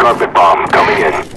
Carpet bomb coming in.